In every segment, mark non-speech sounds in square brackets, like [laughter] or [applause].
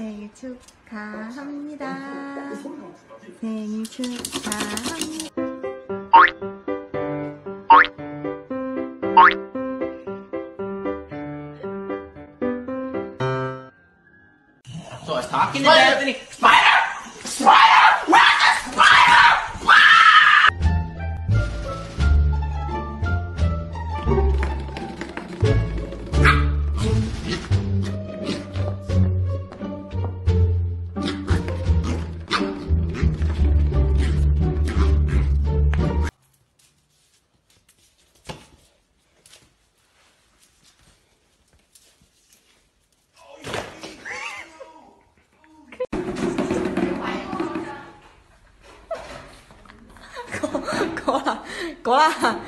생일 축하합니다. 생일 축하합니다. To Dad, and he, Spider! 够了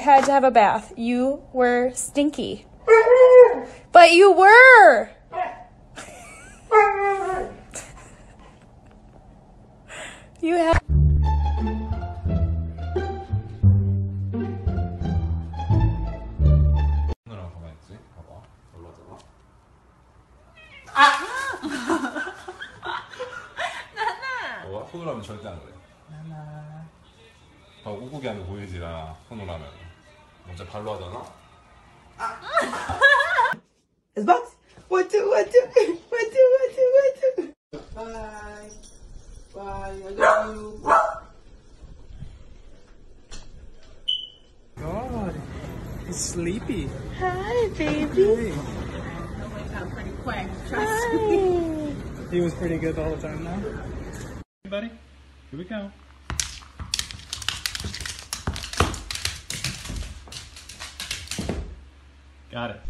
had to have a bath. You were stinky. But you were! [laughs] You had. It's box. One, two, one, two, one, two, one, two, one, two. Bye. Bye. I love you. God, he's sleepy. Hi, baby. I'm pretty quick. Trust Hi. He was pretty good the whole time now. Hey, buddy. Here we go. Got it.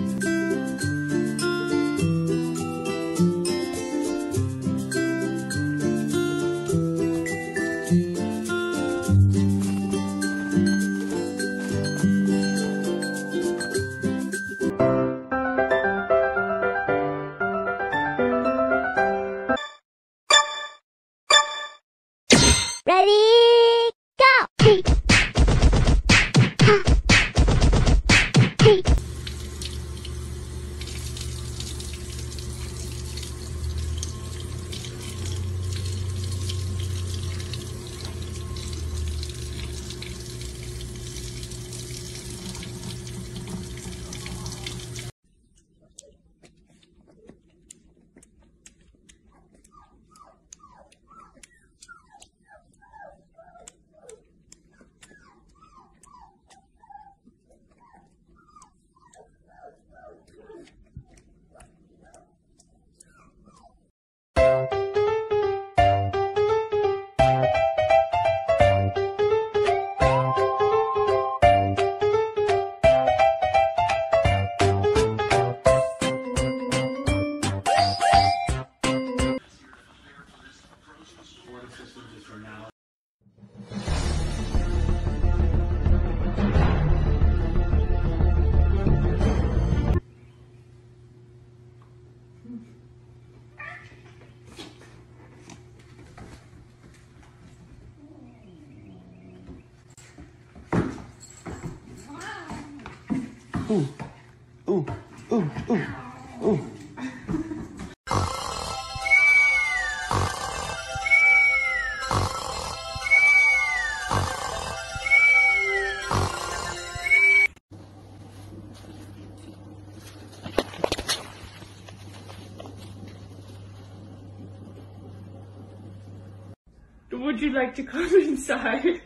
Would you like to come [laughs] inside?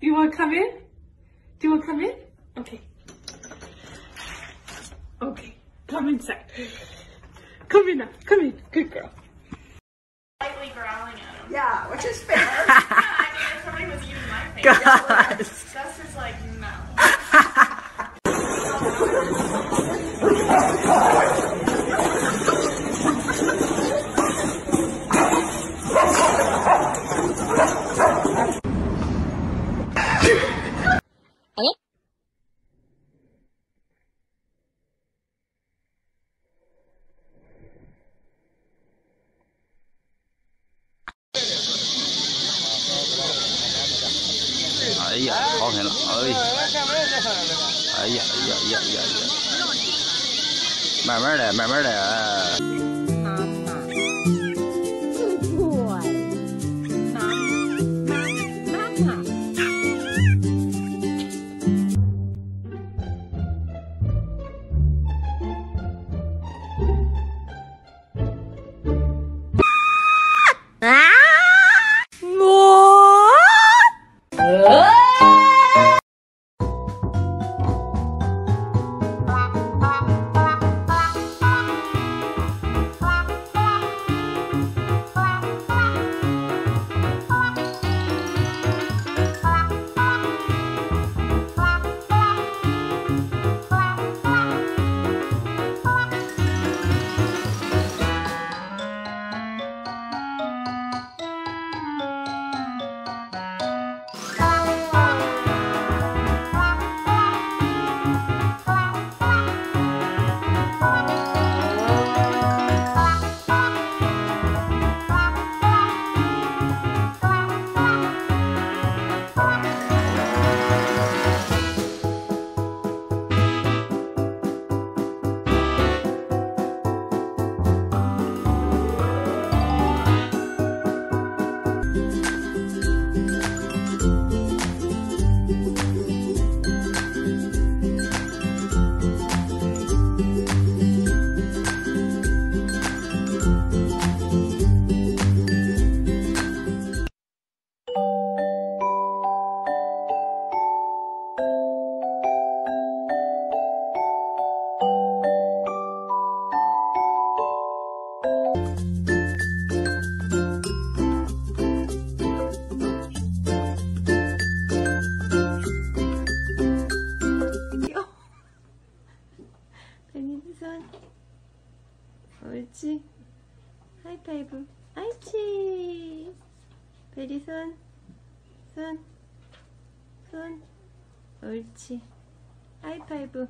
Do you want to come in? Do you want to come in? Okay. Okay, come inside. Come in now. Come in. Good girl. Lightly growling at him. Yeah, which is fair. Yeah, I mean, if somebody was using my face, [laughs] that's just like, 呀，好很了！哎，哎呀，哎呀，哎呀，哎呀，哎呀，慢慢来，慢慢来。 옳지. 하이파이브.